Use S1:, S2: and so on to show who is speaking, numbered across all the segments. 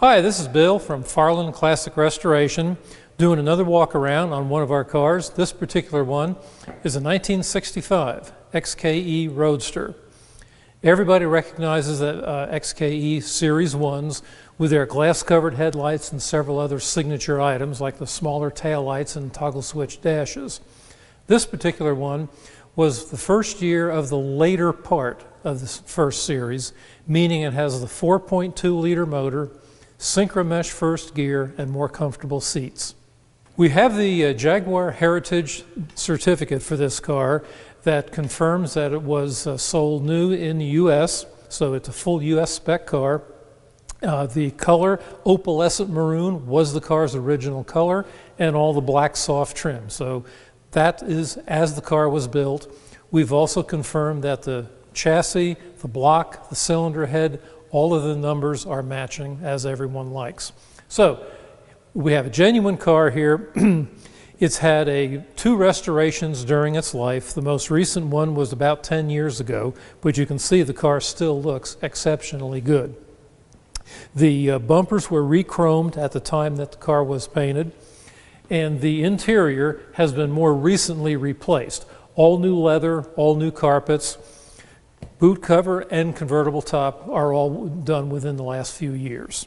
S1: Hi, this is Bill from Farland Classic Restoration doing another walk around on one of our cars. This particular one is a 1965 XKE Roadster. Everybody recognizes that uh, XKE Series 1s with their glass covered headlights and several other signature items like the smaller tail lights and toggle switch dashes. This particular one was the first year of the later part of the first series, meaning it has the 4.2 liter motor, Synchromesh first gear, and more comfortable seats. We have the uh, Jaguar Heritage certificate for this car that confirms that it was uh, sold new in the US, so it's a full US spec car. Uh, the color, opalescent maroon, was the car's original color, and all the black soft trim. So that is as the car was built. We've also confirmed that the chassis, the block, the cylinder head, all of the numbers are matching as everyone likes. So we have a genuine car here. it's had a two restorations during its life. The most recent one was about 10 years ago, but you can see the car still looks exceptionally good. The uh, bumpers were re-chromed at the time that the car was painted, and the interior has been more recently replaced. All new leather, all new carpets, boot cover and convertible top are all done within the last few years.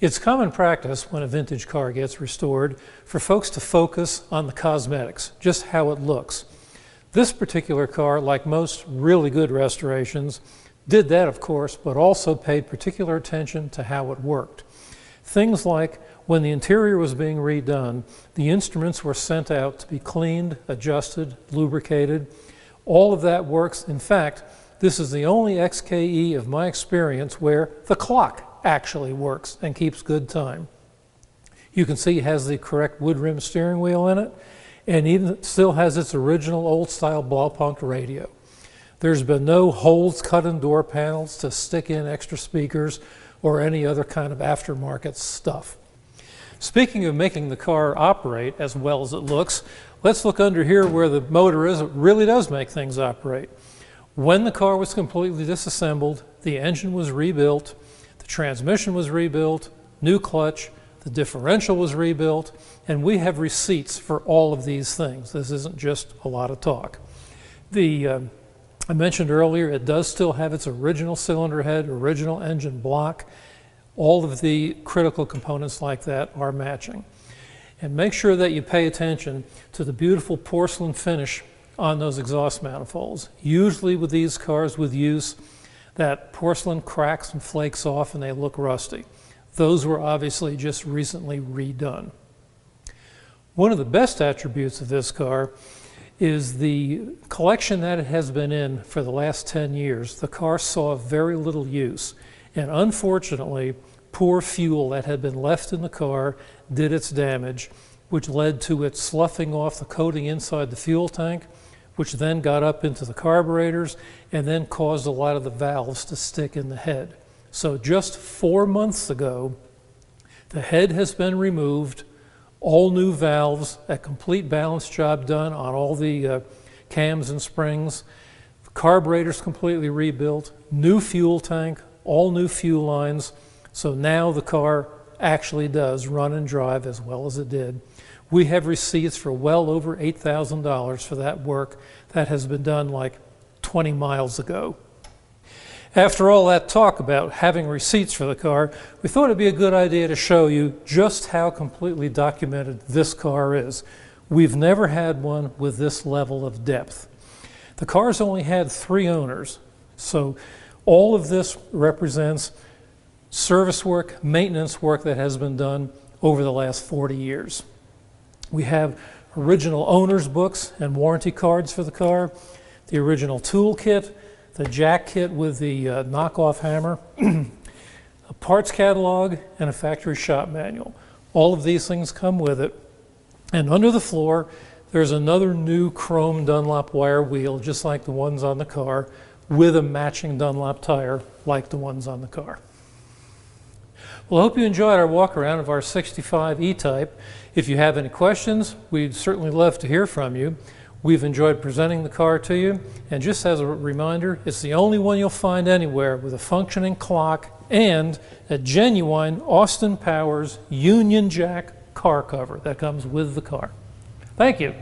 S1: It's common practice when a vintage car gets restored for folks to focus on the cosmetics, just how it looks. This particular car, like most really good restorations, did that of course, but also paid particular attention to how it worked. Things like when the interior was being redone, the instruments were sent out to be cleaned, adjusted, lubricated. All of that works. In fact, this is the only XKE of my experience where the clock actually works and keeps good time. You can see it has the correct wood rim steering wheel in it and even still has its original old style Blaupunkt radio. There's been no holes cut in door panels to stick in extra speakers or any other kind of aftermarket stuff. Speaking of making the car operate as well as it looks, let's look under here where the motor is. It really does make things operate. When the car was completely disassembled, the engine was rebuilt, the transmission was rebuilt, new clutch, the differential was rebuilt, and we have receipts for all of these things. This isn't just a lot of talk. The, uh, I mentioned earlier, it does still have its original cylinder head, original engine block. All of the critical components like that are matching. And make sure that you pay attention to the beautiful porcelain finish on those exhaust manifolds. Usually with these cars with use, that porcelain cracks and flakes off and they look rusty. Those were obviously just recently redone. One of the best attributes of this car is the collection that it has been in for the last 10 years. The car saw very little use. And unfortunately, poor fuel that had been left in the car did its damage, which led to it sloughing off the coating inside the fuel tank which then got up into the carburetors and then caused a lot of the valves to stick in the head. So just four months ago, the head has been removed, all new valves, a complete balance job done on all the uh, cams and springs, carburetors completely rebuilt, new fuel tank, all new fuel lines. So now the car actually does run and drive as well as it did. We have receipts for well over $8,000 for that work that has been done like 20 miles ago. After all that talk about having receipts for the car, we thought it'd be a good idea to show you just how completely documented this car is. We've never had one with this level of depth. The car's only had three owners, so all of this represents service work, maintenance work that has been done over the last 40 years. We have original owner's books and warranty cards for the car, the original tool kit, the jack kit with the uh, knockoff hammer, a parts catalog, and a factory shop manual. All of these things come with it. And under the floor, there's another new chrome Dunlop wire wheel, just like the ones on the car, with a matching Dunlop tire, like the ones on the car. Well, I hope you enjoyed our walk around of our 65 E-Type. If you have any questions, we'd certainly love to hear from you. We've enjoyed presenting the car to you, and just as a reminder, it's the only one you'll find anywhere with a functioning clock and a genuine Austin Powers Union Jack car cover that comes with the car. Thank you.